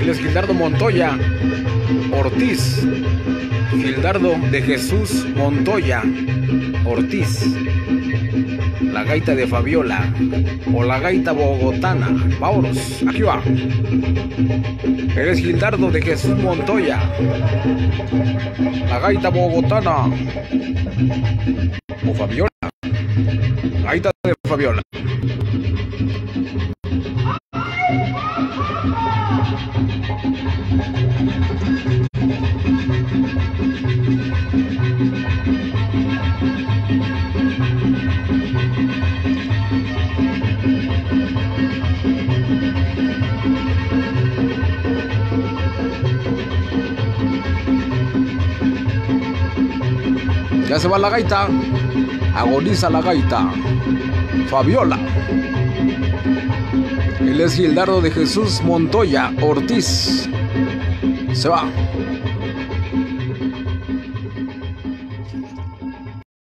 Él es Gildardo Montoya Ortiz. Gildardo de Jesús Montoya Ortiz. La gaita de Fabiola o la gaita bogotana. Vámonos, aquí va. Él es Gildardo de Jesús Montoya. La gaita bogotana. O Fabiola. Gaita de Fabiola. Ya se va la gaita. Agoniza la gaita. Fabiola. Él es Gildardo de Jesús Montoya Ortiz. Se va.